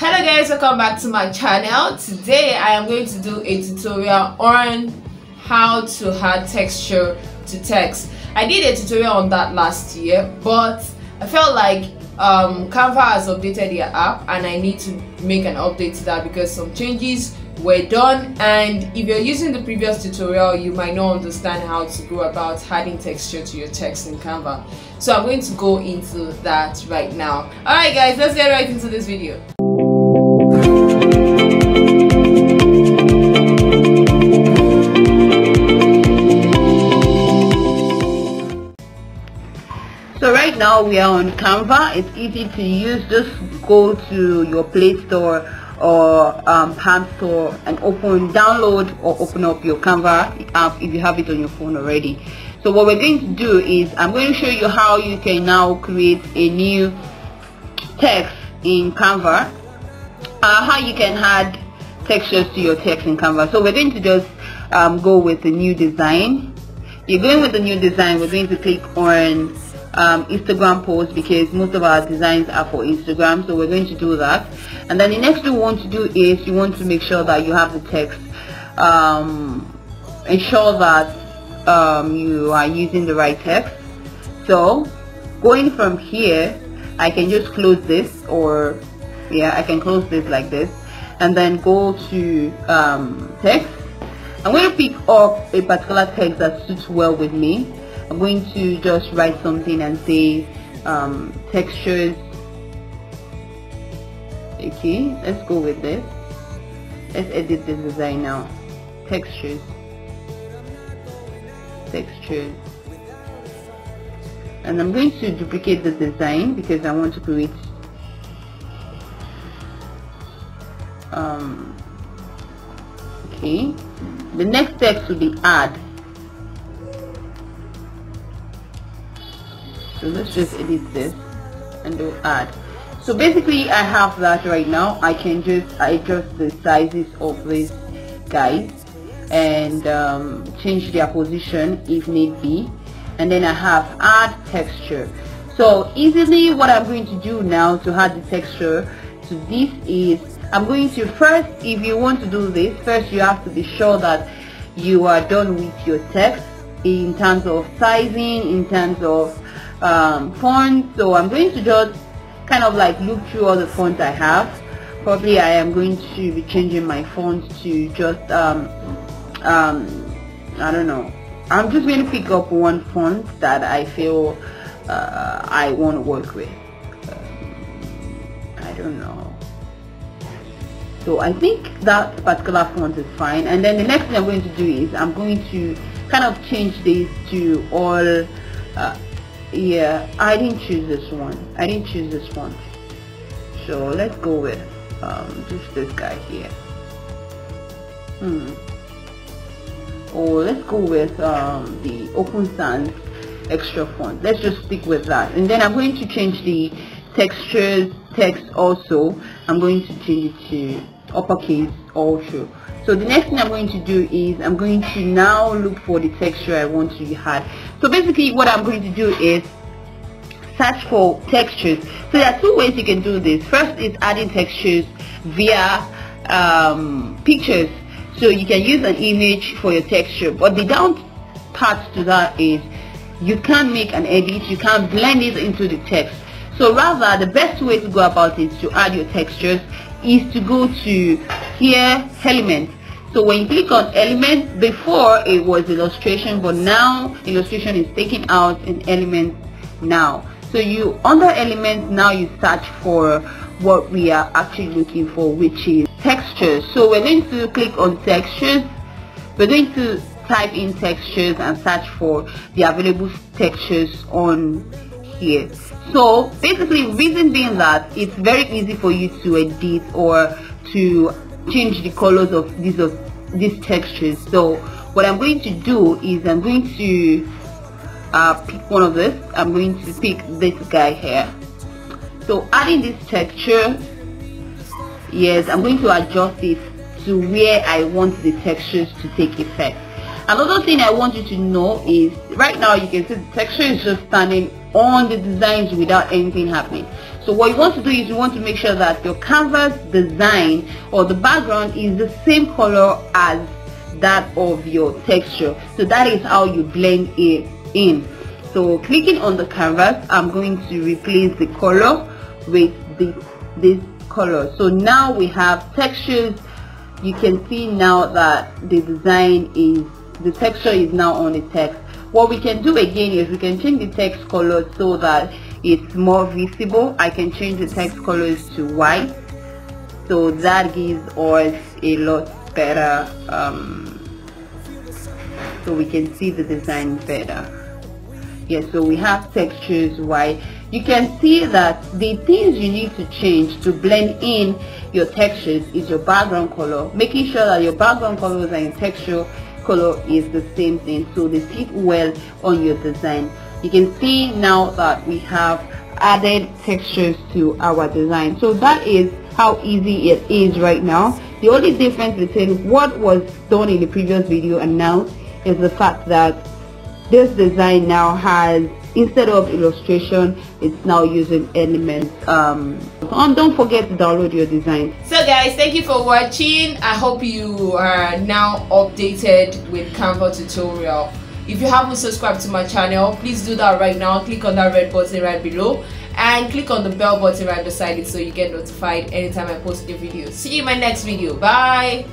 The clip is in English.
hello guys welcome back to my channel. Today i am going to do a tutorial on how to add texture to text. I did a tutorial on that last year but i felt like um, canva has updated their app and i need to make an update to that because some changes were done. And if you're using the previous tutorial you might not understand how to go about adding texture to your text in canva. So i'm going to go into that right now. All right guys let's get right into this video now we are on Canva. It's easy to use. Just go to your Play Store or um, Palm Store and open, download or open up your Canva app if you have it on your phone already. So what we're going to do is I'm going to show you how you can now create a new text in Canva. Uh, how you can add textures to your text in Canva. So we're going to just um, go with a new design. You're going with the new design. We're going to click on um, Instagram post because most of our designs are for Instagram so we're going to do that. And then the next thing you want to do is you want to make sure that you have the text um, ensure that um, you are using the right text. So going from here I can just close this or yeah I can close this like this and then go to um, text. I'm going to pick up a particular text that suits well with me I'm going to just write something and say um, textures. Okay let's go with this. Let's edit this design now. Textures. Textures. And I'm going to duplicate the design because I want to create um, okay. The next text will be add so let's just edit this and do add. So basically I have that right now. I can just adjust the sizes of these guys and um, change their position if need be. And then I have add texture. So easily what I'm going to do now to add the texture to this is I'm going to first if you want to do this first you have to be sure that you are done with your text in terms of sizing in terms of um, font so I'm going to just kind of like look through all the fonts I have. Probably I am going to be changing my font to just um, um, I don't know. I'm just going to pick up one font that I feel uh, I want to work with. Um, I don't know. So I think that particular font is fine. And then the next thing I'm going to do is I'm going to kind of change this to all uh, yeah I didn't choose this one. I didn't choose this one. So let's go with um, just this guy here. Hmm. Or let's go with um, the open sans extra font. Let's just stick with that. And then I'm going to change the textures text also. I'm going to change it to uppercase also so the next thing I'm going to do is I'm going to now look for the texture I want to add so basically what I'm going to do is search for textures. So there are two ways you can do this. First is adding textures via um, pictures. So you can use an image for your texture. But the down part to that is you can't make an edit. You can't blend it into the text so rather the best way to go about it to add your textures is to go to here element. So when you click on element before it was illustration but now illustration is taken out in element now. So you under element now you search for what we are actually looking for which is textures. So we're going to click on textures. We're going to type in textures and search for the available textures on here so basically reason being that it's very easy for you to edit or to change the colors of these of these textures. So what I'm going to do is I'm going to uh, pick one of this. I'm going to pick this guy here. So adding this texture yes I'm going to adjust it to where I want the textures to take effect another thing I want you to know is right now you can see the texture is just standing on the designs without anything happening. So what you want to do is you want to make sure that your canvas design or the background is the same color as that of your texture. So that is how you blend it in. So clicking on the canvas i'm going to replace the color with this this color. So now we have textures. You can see now that the design is the texture is now on the text. What we can do again is we can change the text color so that it's more visible. I can change the text colors to white. So that gives us a lot better um, so we can see the design better. Yes so we have textures white. You can see that the things you need to change to blend in your textures is your background color. Making sure that your background colors and your texture color is the same thing so they fit well on your design. You can see now that we have added textures to our design. So that is how easy it is right now. The only difference between what was done in the previous video and now is the fact that this design now has instead of illustration it's now using elements um and don't forget to download your design. So guys thank you for watching. I hope you are now updated with canva tutorial. If you haven't subscribed to my channel please do that right now. Click on that red button right below and click on the bell button right beside it so you get notified anytime i post a new video. See you in my next video. Bye